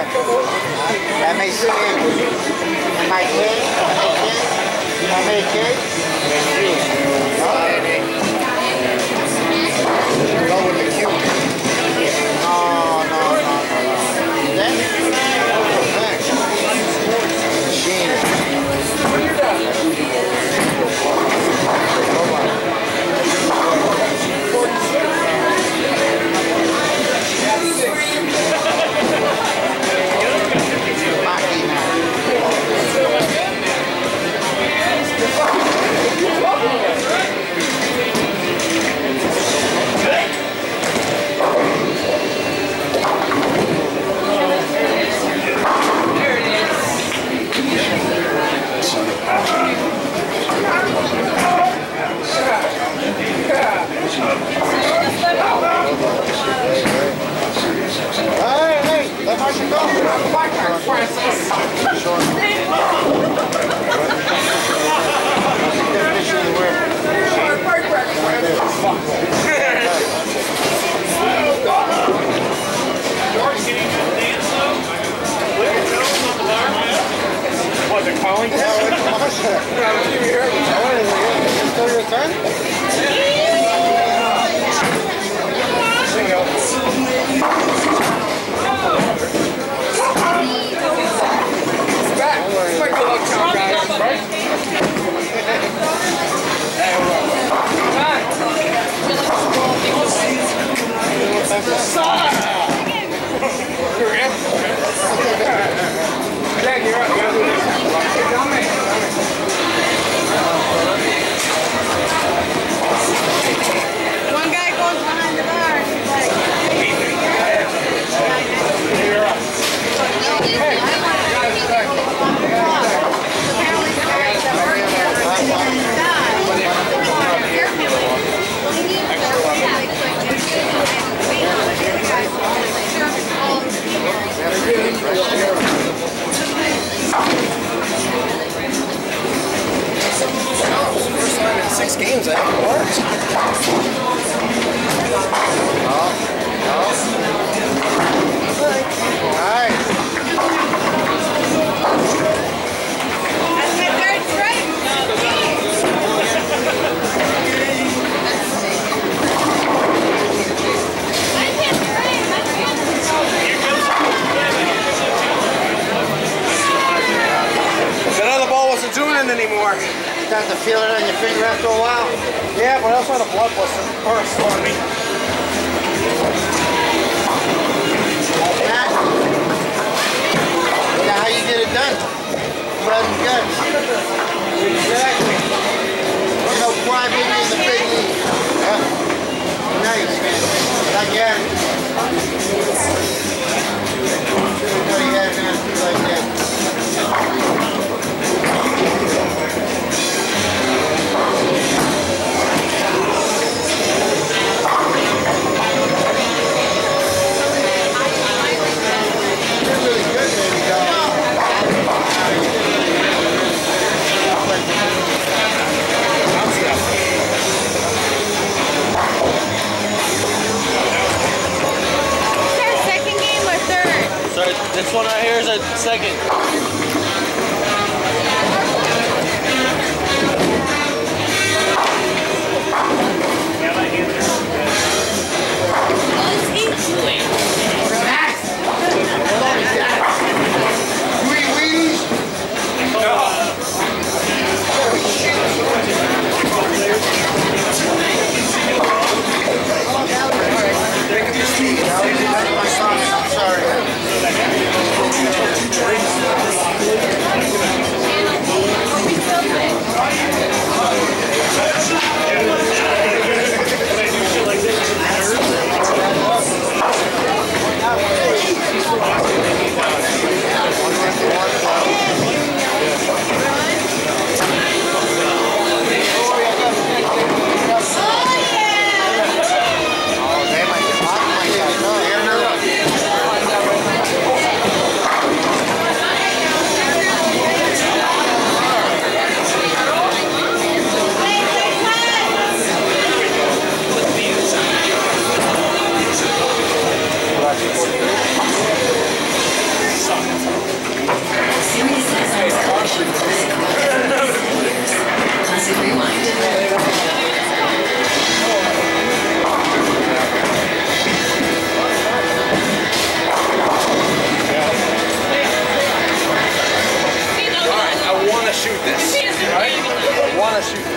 that. M-A-C-H. M-I-K? M-A-K? M-A-K? One Other ball wasn't doing it anymore. Start to feel it on your finger after a while. Yeah, but I also had a blood blister first on me. Is that how you get it done? Blood and guts. Exactly. In the big league. Yeah. Nice. Like. Second. bless you.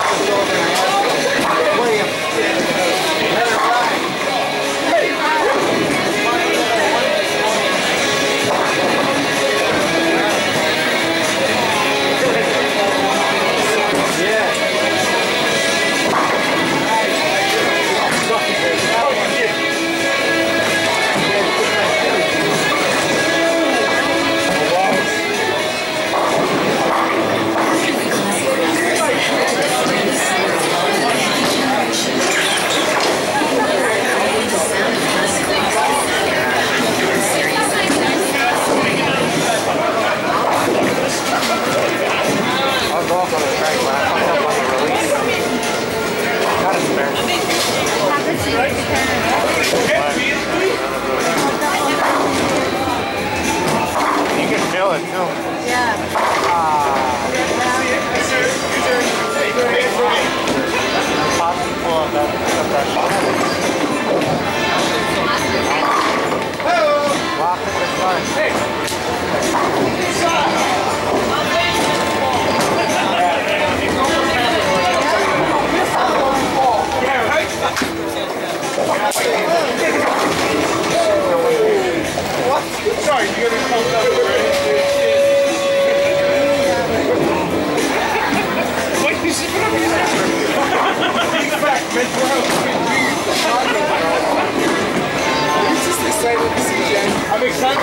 Had those Sorry, you got me pumped up already. Wait, you see what I'm using? Big fact, mental health. make sense?